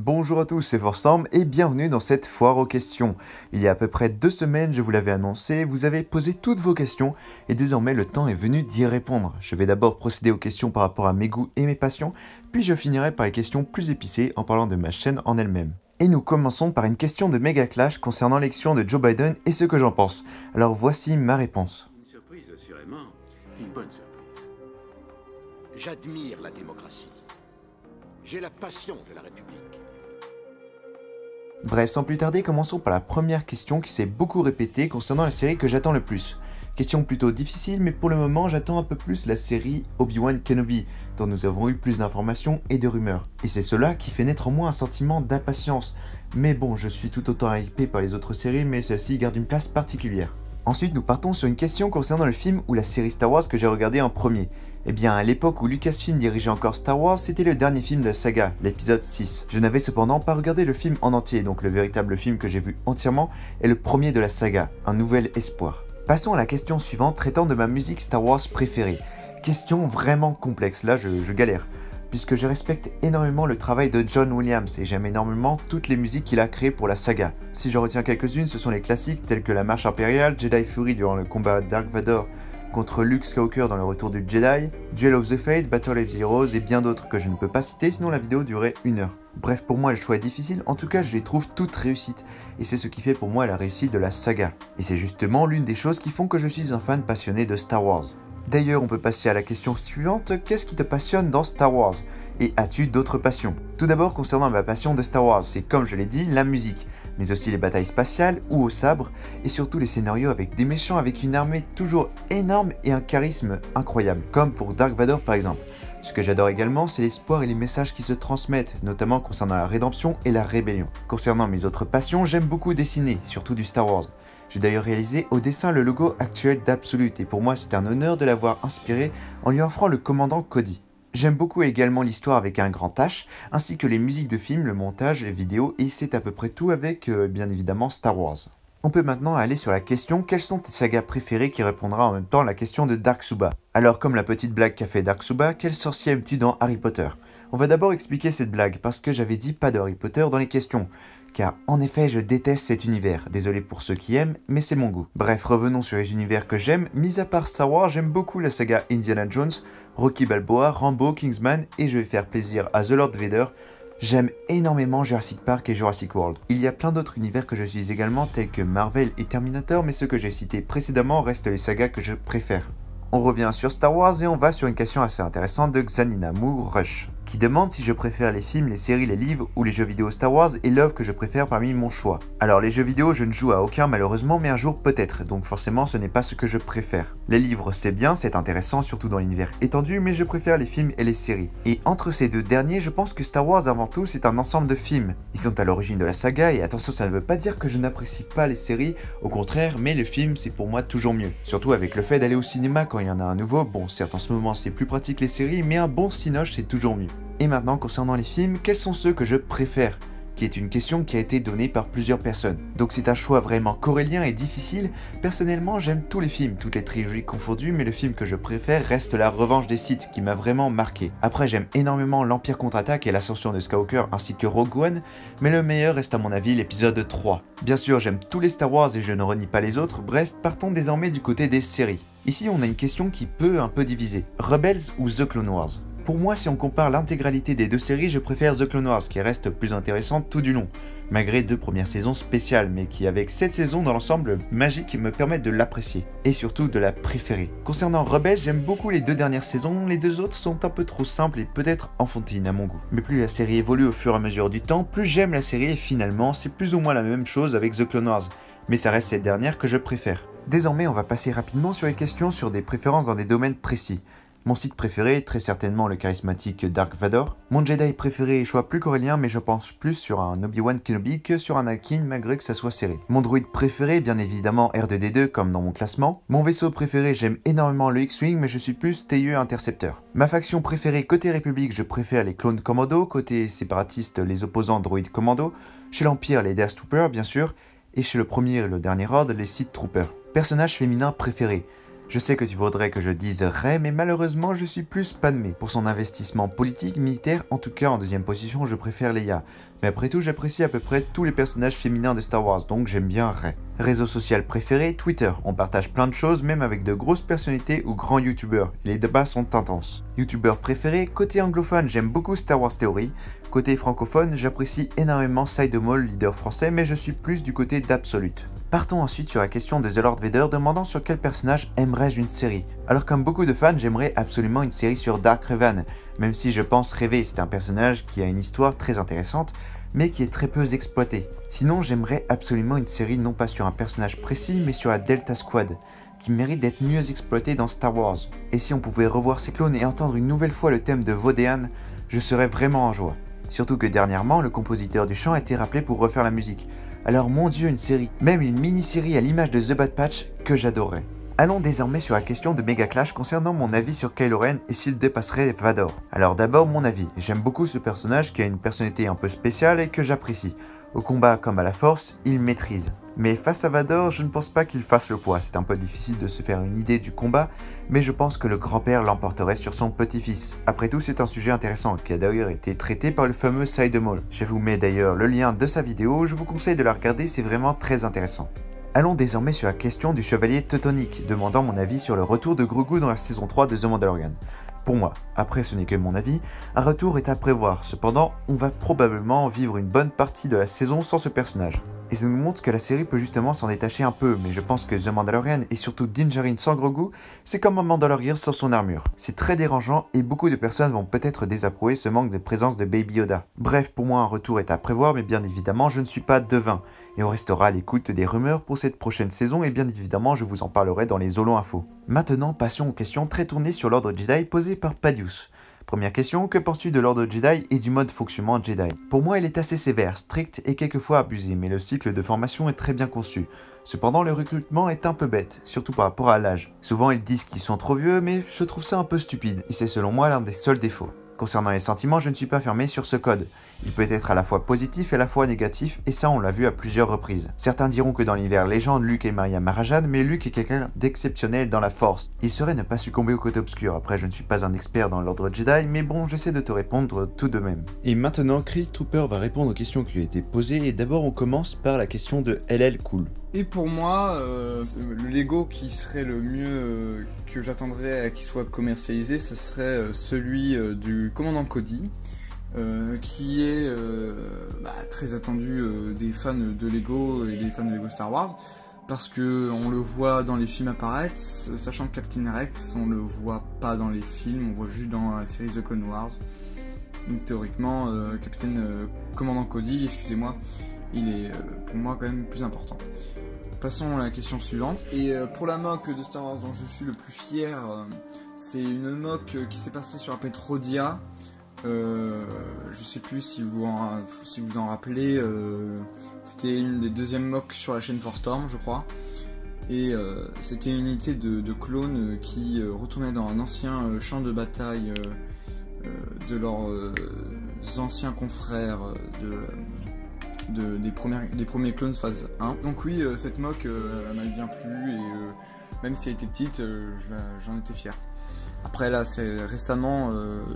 Bonjour à tous, c'est Forstorm et bienvenue dans cette foire aux questions. Il y a à peu près deux semaines, je vous l'avais annoncé, vous avez posé toutes vos questions et désormais le temps est venu d'y répondre. Je vais d'abord procéder aux questions par rapport à mes goûts et mes passions, puis je finirai par les questions plus épicées en parlant de ma chaîne en elle-même. Et nous commençons par une question de Mega Clash concernant l'élection de Joe Biden et ce que j'en pense. Alors voici ma réponse. Une surprise, assurément. Une bonne surprise. J'admire la démocratie. J'ai la passion de la République. Bref, sans plus tarder, commençons par la première question qui s'est beaucoup répétée concernant la série que j'attends le plus. Question plutôt difficile, mais pour le moment, j'attends un peu plus la série Obi-Wan Kenobi, dont nous avons eu plus d'informations et de rumeurs. Et c'est cela qui fait naître en moi un sentiment d'impatience. Mais bon, je suis tout autant hypé par les autres séries, mais celle-ci garde une place particulière. Ensuite, nous partons sur une question concernant le film ou la série Star Wars que j'ai regardé en premier. Eh bien, à l'époque où Lucasfilm dirigeait encore Star Wars, c'était le dernier film de la saga, l'épisode 6. Je n'avais cependant pas regardé le film en entier, donc le véritable film que j'ai vu entièrement est le premier de la saga, Un Nouvel Espoir. Passons à la question suivante traitant de ma musique Star Wars préférée. Question vraiment complexe, là je, je galère puisque je respecte énormément le travail de John Williams et j'aime énormément toutes les musiques qu'il a créées pour la saga. Si je retiens quelques-unes, ce sont les classiques tels que la marche impériale, Jedi Fury durant le combat Dark Vador contre Luke Skywalker dans le retour du Jedi, Duel of the Fate, Battle of the Heroes et bien d'autres que je ne peux pas citer sinon la vidéo durerait une heure. Bref, pour moi le choix est difficile, en tout cas je les trouve toutes réussites, et c'est ce qui fait pour moi la réussite de la saga. Et c'est justement l'une des choses qui font que je suis un fan passionné de Star Wars. D'ailleurs, on peut passer à la question suivante, qu'est-ce qui te passionne dans Star Wars? Et as-tu d'autres passions? Tout d'abord, concernant ma passion de Star Wars, c'est comme je l'ai dit, la musique, mais aussi les batailles spatiales ou au sabre, et surtout les scénarios avec des méchants avec une armée toujours énorme et un charisme incroyable, comme pour Dark Vador par exemple. Ce que j'adore également, c'est l'espoir et les messages qui se transmettent, notamment concernant la rédemption et la rébellion. Concernant mes autres passions, j'aime beaucoup dessiner, surtout du Star Wars. J'ai d'ailleurs réalisé au dessin le logo actuel d'Absolute et pour moi c'est un honneur de l'avoir inspiré en lui offrant le commandant Cody. J'aime beaucoup également l'histoire avec un grand H, ainsi que les musiques de films, le montage, les vidéos, et c'est à peu près tout avec, euh, bien évidemment, Star Wars. On peut maintenant aller sur la question quelles sont tes sagas préférées qui répondra en même temps à la question de Dark Suba. Alors comme la petite blague qu'a fait Dark Suba, quel sorcier aimes-tu dans Harry Potter? On va d'abord expliquer cette blague parce que j'avais dit pas de Harry Potter dans les questions car en effet je déteste cet univers, désolé pour ceux qui aiment, mais c'est mon goût. Bref, revenons sur les univers que j'aime, mis à part Star Wars, j'aime beaucoup la saga Indiana Jones, Rocky Balboa, Rambo, Kingsman, et je vais faire plaisir à The Lord Vader, J'aime énormément Jurassic Park et Jurassic World. Il y a plein d'autres univers que je suis également tels que Marvel et Terminator, mais ceux que j'ai cités précédemment restent les sagas que je préfère. On revient sur Star Wars et on va sur une question assez intéressante de Xaninamu Rush qui demande si je préfère les films, les séries, les livres ou les jeux vidéo Star Wars et l'œuvre que je préfère parmi mon choix. Alors les jeux vidéo, je ne joue à aucun malheureusement, mais un jour peut-être, donc forcément ce n'est pas ce que je préfère. Les livres, c'est bien, c'est intéressant, surtout dans l'univers étendu, mais je préfère les films et les séries. Et entre ces deux derniers, je pense que Star Wars avant tout, c'est un ensemble de films. Ils sont à l'origine de la saga, et attention, ça ne veut pas dire que je n'apprécie pas les séries, au contraire, mais le film, c'est pour moi toujours mieux. Surtout avec le fait d'aller au cinéma quand il y en a un nouveau, bon certes en ce moment c'est plus pratique les séries, mais un bon cinoche c'est toujours mieux. Et maintenant, concernant les films, quels sont ceux que je préfère qui est une question qui a été donnée par plusieurs personnes. Donc c'est un choix vraiment corélien et difficile. Personnellement, j'aime tous les films, toutes les trilogies confondues, mais le film que je préfère reste La Revanche des Sith, qui m'a vraiment marqué. Après, j'aime énormément l'Empire contre-attaque et l'ascension de Skywalker ainsi que Rogue One, mais le meilleur reste à mon avis l'épisode 3. Bien sûr, j'aime tous les Star Wars et je ne renie pas les autres, bref, partons désormais du côté des séries. Ici, on a une question qui peut un peu diviser. Rebels ou The Clone Wars? Pour moi, si on compare l'intégralité des deux séries, je préfère The Clone Wars, qui reste plus intéressante tout du long, malgré deux premières saisons spéciales, mais qui, avec cette saison dans l'ensemble magique, me permettent de l'apprécier, et surtout de la préférer. Concernant Rebels, j'aime beaucoup les deux dernières saisons, les deux autres sont un peu trop simples et peut-être enfantines à mon goût. Mais plus la série évolue au fur et à mesure du temps, plus j'aime la série et finalement, c'est plus ou moins la même chose avec The Clone Wars, mais ça reste cette dernière que je préfère. Désormais, on va passer rapidement sur les questions sur des préférences dans des domaines précis. Mon site préféré, très certainement le charismatique Dark Vador. Mon Jedi préféré, choix plus corélien, mais je pense plus sur un Obi-Wan Kenobi que sur un Anakin malgré que ça soit serré. Mon droïde préféré, bien évidemment R2D2 comme dans mon classement. Mon vaisseau préféré, j'aime énormément le X-Wing, mais je suis plus TIE Intercepteur. Ma faction préférée, côté République, je préfère les clones Commando, côté séparatiste, les opposants droïdes Commando. Chez l'Empire, les Death Troopers, bien sûr. Et chez le premier et le dernier ordre, les Sith Troopers. Personnage féminin préféré. Je sais que tu voudrais que je dise Ray, mais malheureusement je suis plus Padmé. Pour son investissement politique, militaire, en tout cas en deuxième position, je préfère Leia. Mais après tout, j'apprécie à peu près tous les personnages féminins de Star Wars, donc j'aime bien Rey. Réseau social préféré, Twitter. On partage plein de choses, même avec de grosses personnalités ou grands youtubeurs. Les débats sont intenses. Youtubeur préféré, côté anglophone, j'aime beaucoup Star Wars Theory. Côté francophone, j'apprécie énormément Sidemall, leader français, mais je suis plus du côté d'Absolute. Partons ensuite sur la question de The Lord Vader demandant sur quel personnage aimerais-je une série. Alors comme beaucoup de fans, j'aimerais absolument une série sur Dark Revan, même si je pense rêver, c'est un personnage qui a une histoire très intéressante, mais qui est très peu exploité. Sinon, j'aimerais absolument une série non pas sur un personnage précis, mais sur la Delta Squad, qui mérite d'être mieux exploité dans Star Wars. Et si on pouvait revoir ces clones et entendre une nouvelle fois le thème de Vodéan, je serais vraiment en joie. Surtout que dernièrement, le compositeur du chant a été rappelé pour refaire la musique. Alors mon dieu, une série, même une mini-série à l'image de The Bad Patch que j'adorerais. Allons désormais sur la question de Mega Clash concernant mon avis sur Kylo Ren et s'il dépasserait Vador. Alors d'abord mon avis, j'aime beaucoup ce personnage qui a une personnalité un peu spéciale et que j'apprécie. Au combat comme à la force, il maîtrise. Mais face à Vador, je ne pense pas qu'il fasse le poids. C'est un peu difficile de se faire une idée du combat, mais je pense que le grand-père l'emporterait sur son petit-fils. Après tout, c'est un sujet intéressant qui a d'ailleurs été traité par le fameux Sidemall. Je vous mets d'ailleurs le lien de sa vidéo, je vous conseille de la regarder, c'est vraiment très intéressant. Allons désormais sur la question du chevalier teutonique, demandant mon avis sur le retour de Grogu dans la saison 3 de The Mandalorian. Pour moi, après ce n'est que mon avis, un retour est à prévoir, cependant on va probablement vivre une bonne partie de la saison sans ce personnage. Et ça nous montre que la série peut justement s'en détacher un peu, mais je pense que The Mandalorian et surtout Din Djarin sans Grogu, c'est comme un Mandalorian sans son armure. C'est très dérangeant et beaucoup de personnes vont peut-être désapprouver ce manque de présence de Baby Yoda. Bref, pour moi un retour est à prévoir, mais bien évidemment je ne suis pas devin et on restera à l'écoute des rumeurs pour cette prochaine saison et bien évidemment je vous en parlerai dans les Zolo Info. Maintenant passons aux questions très tournées sur l'ordre Jedi posées par Padius. Première question, que penses-tu de l'ordre Jedi et du mode fonctionnement Jedi? Pour moi, il est assez sévère, strict et quelquefois abusé, mais le cycle de formation est très bien conçu. Cependant, le recrutement est un peu bête, surtout par rapport à l'âge. Souvent, ils disent qu'ils sont trop vieux, mais je trouve ça un peu stupide, et c'est selon moi l'un des seuls défauts. Concernant les sentiments, je ne suis pas fermé sur ce code. Il peut être à la fois positif et à la fois négatif, et ça on l'a vu à plusieurs reprises. Certains diront que dans l'hiver légende, Luke et Maria Marajan, mais Luke est quelqu'un d'exceptionnel dans la force. Il serait ne pas succomber au côté obscur. Après, je ne suis pas un expert dans l'ordre Jedi, mais bon, j'essaie de te répondre tout de même. Et maintenant, Krieg Trooper va répondre aux questions qui lui été posées, et d'abord on commence par la question de LL Cool. Et pour moi, euh, le Lego qui serait le mieux euh, que j'attendrais à qu'il soit commercialisé, ce serait euh, celui du commandant Cody, qui est bah, très attendu des fans de Lego et des fans de Lego Star Wars, parce que on le voit dans les films apparaître, sachant que Captain Rex, on le voit pas dans les films, on voit juste dans la série The Clone Wars. Donc théoriquement, Captain Commandant Cody, excusez-moi, il est pour moi quand même plus important. Passons à la question suivante. Et euh, pour la moque de Star Wars dont je suis le plus fier, euh, c'est une moque qui s'est passée sur la planète Rodia. Euh, je sais plus si vous en, si vous en rappelez. c'était une des deuxièmes moques sur la chaîne Force Storm, je crois. Et c'était une unité de, clones qui retournait dans un ancien champ de bataille de leurs anciens confrères de des, des premiers clones phase 1. Donc oui, euh, cette moque euh, m'a bien plu et euh, même si elle était petite, j'en étais fier. Après là, c'est récemment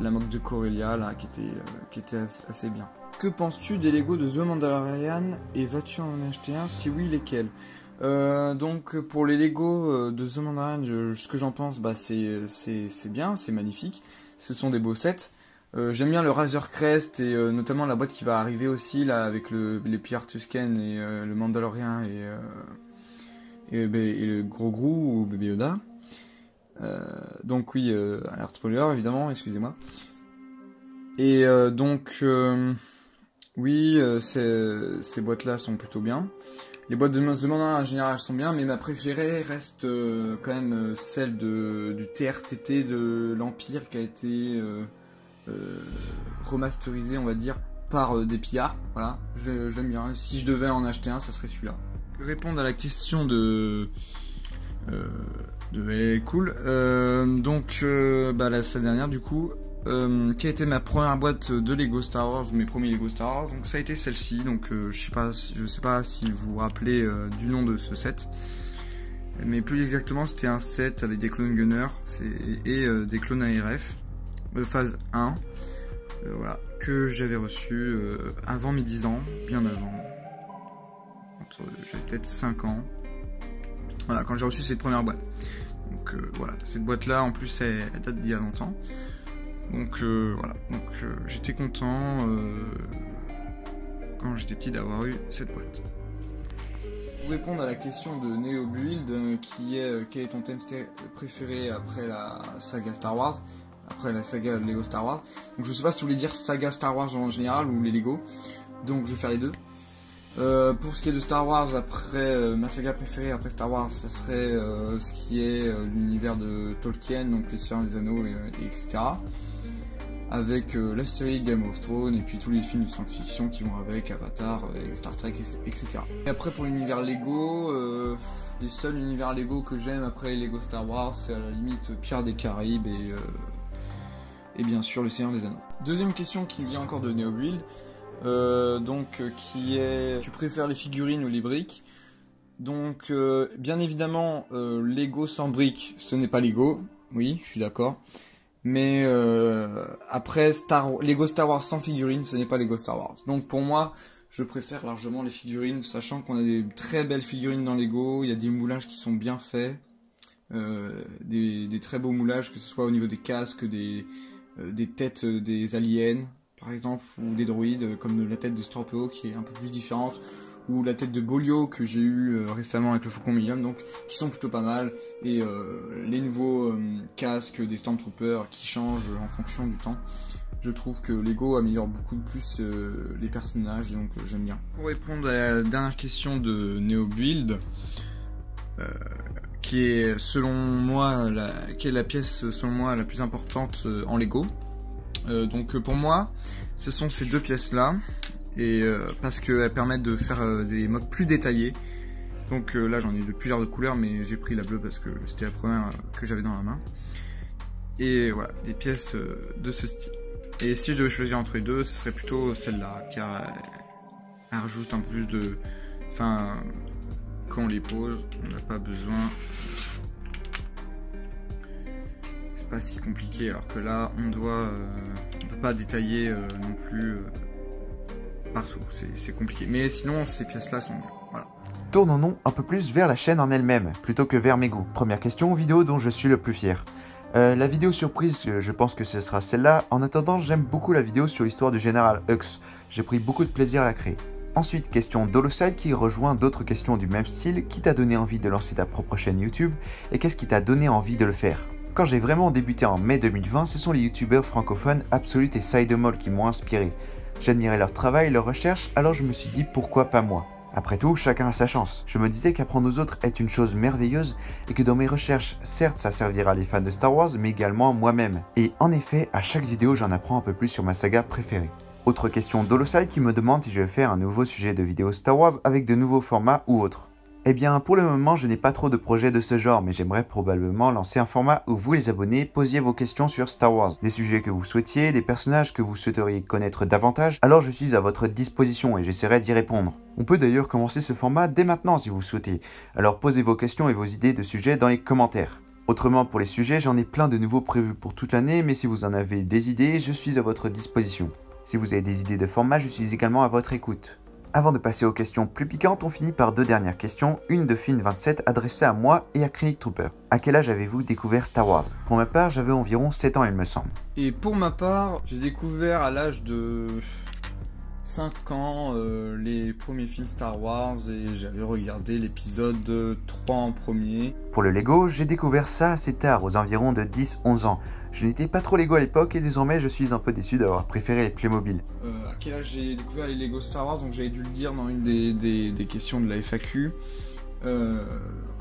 la moque de Corellia là, qui était, qui était assez, bien. Que penses-tu des Lego de The Mandalorian et vas-tu en acheter un? Si oui, lesquels? Donc pour les Lego de The Mandalorian, ce que j'en pense, bah, c'est bien, c'est magnifique. Ce sont des beaux sets. Euh, j'aime bien le Razor Crest et euh, notamment la boîte qui va arriver aussi là avec les Pierre Tusken et euh, le Mandalorian et, et, le gros Grou ou Bébé Yoda. donc oui, alerte spoiler évidemment, excusez-moi. Et donc oui, ces, boîtes-là sont plutôt bien. Les boîtes de Mandalorian en général sont bien, mais ma préférée reste quand même celle de, du TRTT de l'Empire qui a été remasterisé, on va dire, par euh, des pillards. Voilà, je, l'aime bien. Si je devais en acheter un, ça serait celui-là. Répondre à la question de euh, de cool. donc, bah, la semaine dernière, du coup, qui a été ma première boîte de Lego Star Wars, mes premiers Lego Star Wars. Donc, ça a été celle-ci. Donc, je sais pas, je sais pas si vous vous rappelez du nom de ce set. Mais plus exactement, c'était un set avec des clones Gunner et euh, des clones ARF, euh, phase 1, voilà, que j'avais reçu avant mes 10 ans, bien avant. J'avais peut-être 5 ans. Voilà, quand j'ai reçu cette première boîte. Donc voilà, cette boîte là en plus elle, date d'il y a longtemps. Donc voilà, donc j'étais content quand j'étais petit d'avoir eu cette boîte. Pour répondre à la question de Neo Build, euh, qui est euh, quel est ton thème préféré après la saga Star Wars, après la saga Lego Star Wars. Donc je sais pas si vous voulez dire saga Star Wars en général ou les Lego. Donc je vais faire les deux. Euh, pour ce qui est de Star Wars, après ma saga préférée après Star Wars, ça serait ce qui est l'univers de Tolkien, donc les Seigneurs des Anneaux, et, etc avec euh, la série Game of Thrones et puis tous les films de science-fiction qui vont avec, Avatar, euh, et Star Trek, etc. Et après pour l'univers Lego, euh, les seuls univers Lego que j'aime après Lego Star Wars, c'est à la limite Pierre des Caraïbes et, et bien sûr le Seigneur des Anneaux. Deuxième question qui vient encore de NeoBuild, donc qui est tu préfères les figurines ou les briques? Donc, bien évidemment, Lego sans briques, ce n'est pas Lego. Oui, je suis d'accord. Mais euh, après Star Lego Star Wars sans figurines, ce n'est pas Lego Star Wars. Donc pour moi, je préfère largement les figurines, sachant qu'on a des très belles figurines dans Lego. Il y a des moulages qui sont bien faits, euh, des, très beaux moulages, que ce soit au niveau des casques, des, euh, des têtes des aliens, par exemple, ou des droïdes, comme la tête de Storpeo qui est un peu plus différente ou la tête de Bolio que j'ai eu euh, récemment avec le Faucon Million, donc qui sont plutôt pas mal, et euh, les nouveaux euh, casques des Stormtroopers qui changent en fonction du temps. Je trouve que Lego améliore beaucoup plus les personnages, donc j'aime bien. Pour répondre à la dernière question de Neo Build, qui est selon moi la, est la pièce selon moi la plus importante en Lego. donc pour moi, ce sont ces deux pièces là et euh, parce qu'elles permettent de faire euh, des modes plus détaillés. Donc euh, là j'en ai de plusieurs de couleurs mais j'ai pris la bleue parce que c'était la première que j'avais dans la main. Et voilà, des pièces de ce style. Et si je devais choisir entre les deux, ce serait plutôt celle-là, car elle, rajoute un peu plus de... Enfin, quand on les pose, on n'a pas besoin... C'est pas si compliqué, alors que là, on doit... on peut pas détailler non plus partout. C'est compliqué. Mais sinon, ces pièces-là sont... Voilà. Tournons-nous un peu plus vers la chaîne en elle-même, plutôt que vers mes goûts. Première question, vidéo dont je suis le plus fier. Euh, la vidéo surprise, je pense que ce sera celle-là. En attendant, j'aime beaucoup la vidéo sur l'histoire du général Hux. J'ai pris beaucoup de plaisir à la créer. Ensuite, question d'Holoside qui rejoint d'autres questions du même style. Qui t'a donné envie de lancer ta propre chaîne YouTube Et qu'est-ce qui t'a donné envie de le faire? Quand j'ai vraiment débuté en mai 2020, ce sont les youtubeurs francophones Absolute et Sidemall qui m'ont inspiré. J'admirais leur travail, leur recherche, alors je me suis dit pourquoi pas moi? Après tout, chacun a sa chance. Je me disais qu'apprendre aux autres est une chose merveilleuse et que dans mes recherches, certes ça servira les fans de Star Wars, mais également moi-même. Et en effet, à chaque vidéo j'en apprends un peu plus sur ma saga préférée. Autre question d'Holoside qui me demande si je vais faire un nouveau sujet de vidéo Star Wars avec de nouveaux formats ou autres. Eh bien, pour le moment, je n'ai pas trop de projets de ce genre, mais j'aimerais probablement lancer un format où vous, les abonnés, posiez vos questions sur Star Wars, des sujets que vous souhaitiez, des personnages que vous souhaiteriez connaître davantage, alors je suis à votre disposition et j'essaierai d'y répondre. On peut d'ailleurs commencer ce format dès maintenant si vous souhaitez, alors posez vos questions et vos idées de sujets dans les commentaires. Autrement, pour les sujets, j'en ai plein de nouveaux prévus pour toute l'année, mais si vous en avez des idées, je suis à votre disposition. Si vous avez des idées de format, je suis également à votre écoute. Avant de passer aux questions plus piquantes, on finit par deux dernières questions, une de Finn27 adressée à moi et à Clinic Trooper. À quel âge avez-vous découvert Star Wars? Pour ma part, j'avais environ 7 ans il me semble. Et pour ma part, j'ai découvert à l'âge de 5 ans euh, les premiers films Star Wars et j'avais regardé l'épisode 3 en premier. Pour le Lego, j'ai découvert ça assez tard, aux environs de 10-11 ans. Je n'étais pas trop Lego à l'époque et désormais je suis un peu déçu d'avoir préféré les Playmobil. Euh, à quel âge j'ai découvert les Lego Star Wars? Donc j'avais dû le dire dans une des, questions de la FAQ. Euh,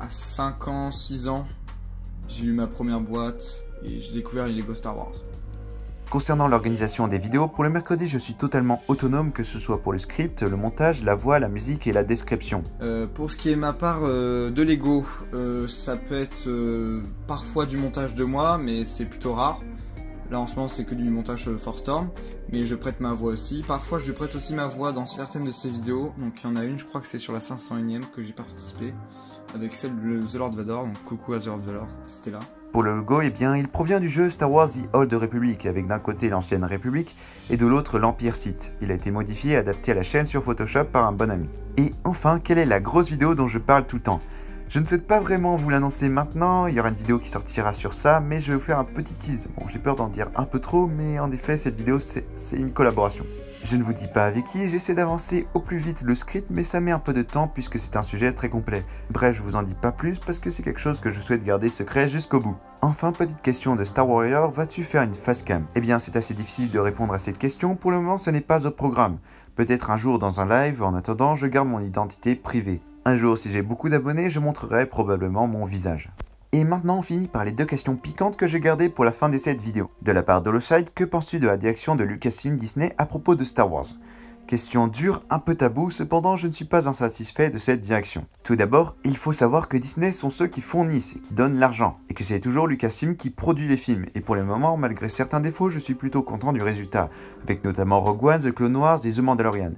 à 5 ans, 6 ans, j'ai eu ma première boîte et j'ai découvert les Lego Star Wars. Concernant l'organisation des vidéos, pour le mercredi, je suis totalement autonome, que ce soit pour le script, le montage, la voix, la musique et la description. Euh, pour ce qui est ma part euh, de Lego, euh, ça peut être parfois du montage de moi, mais c'est plutôt rare. Là en ce moment c'est que du montage For Storm, mais je prête ma voix aussi. Parfois je prête aussi ma voix dans certaines de ses vidéos. Donc il y en a une, je crois que c'est sur la 501ème que j'ai participé, avec celle de The Lord Vador, donc coucou à The Lord Vador, c'était là. Pour le logo, eh bien, il provient du jeu Star Wars The Old Republic, avec d'un côté l'ancienne République et de l'autre l'Empire Sith. Il a été modifié et adapté à la chaîne sur Photoshop par un bon ami. Et enfin, quelle est la grosse vidéo dont je parle tout le temps? Je ne souhaite pas vraiment vous l'annoncer maintenant, il y aura une vidéo qui sortira sur ça, mais je vais vous faire un petit tease. Bon, j'ai peur d'en dire un peu trop, mais en effet, cette vidéo, c'est une collaboration. Je ne vous dis pas avec qui, j'essaie d'avancer au plus vite le script, mais ça met un peu de temps puisque c'est un sujet très complet. Bref, je vous en dis pas plus parce que c'est quelque chose que je souhaite garder secret jusqu'au bout. Enfin, petite question de Star Warrior, vas-tu faire une cam Eh bien, c'est assez difficile de répondre à cette question, pour le moment ce n'est pas au programme. Peut-être un jour dans un live, en attendant, je garde mon identité privée. Un jour, si j'ai beaucoup d'abonnés, je montrerai probablement mon visage. Et maintenant, on finit par les deux questions piquantes que j'ai gardées pour la fin de cette vidéo. De la part d'Holoside, que penses-tu de la direction de Lucasfilm Disney à propos de Star Wars? Question dure, un peu tabou, cependant je ne suis pas insatisfait de cette direction. Tout d'abord, il faut savoir que Disney sont ceux qui fournissent et qui donnent l'argent, et que c'est toujours Lucasfilm qui produit les films, et pour le moment, malgré certains défauts, je suis plutôt content du résultat, avec notamment Rogue One, The Clone Wars et The Mandalorian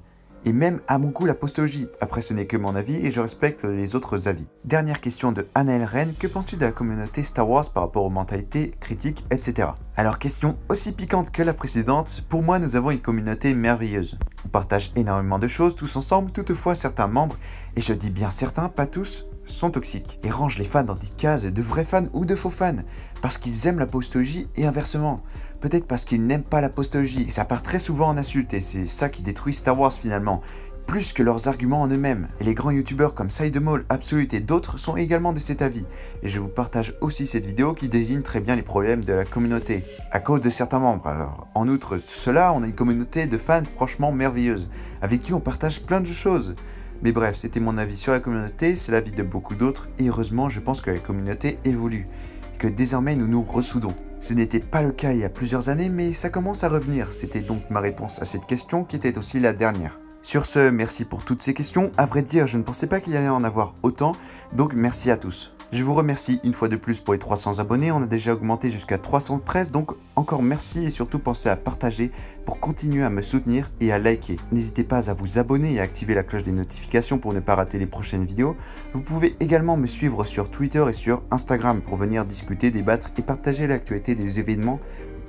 et même à mon goût la postologie. Après ce n'est que mon avis et je respecte les autres avis. Dernière question de Anaël Rennes, que penses-tu de la communauté Star Wars par rapport aux mentalités, critiques, etc. Alors question aussi piquante que la précédente, pour moi nous avons une communauté merveilleuse. On partage énormément de choses tous ensemble, toutefois certains membres, et je dis bien certains, pas tous, sont toxiques et rangent les fans dans des cases de vrais fans ou de faux fans parce qu'ils aiment la postologie et inversement. Peut-être parce qu'ils n'aiment pas la postologie et ça part très souvent en insulte et c'est ça qui détruit Star Wars finalement. Plus que leurs arguments en eux-mêmes. Et les grands youtubeurs comme Sidemall, Absolute et d'autres sont également de cet avis. Et je vous partage aussi cette vidéo qui désigne très bien les problèmes de la communauté, à cause de certains membres. Alors, en outre cela, on a une communauté de fans franchement merveilleuse, avec qui on partage plein de choses. Mais bref, c'était mon avis sur la communauté, c'est l'avis de beaucoup d'autres, et heureusement, je pense que la communauté évolue, et que désormais nous nous ressoudons. Ce n'était pas le cas il y a plusieurs années, mais ça commence à revenir. C'était donc ma réponse à cette question qui était aussi la dernière. Sur ce, merci pour toutes ces questions. À vrai dire, je ne pensais pas qu'il y allait en avoir autant, donc merci à tous. Je vous remercie une fois de plus pour les 300 abonnés, on a déjà augmenté jusqu'à 313, donc encore merci et surtout pensez à partager pour continuer à me soutenir et à liker. N'hésitez pas à vous abonner et à activer la cloche des notifications pour ne pas rater les prochaines vidéos. Vous pouvez également me suivre sur Twitter et sur Instagram pour venir discuter, débattre et partager l'actualité des événements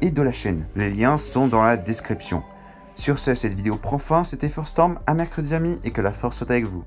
et de la chaîne. Les liens sont dans la description. Sur ce, cette vidéo prend fin, c'était Forstorm, à mercredi amis et que la force soit avec vous.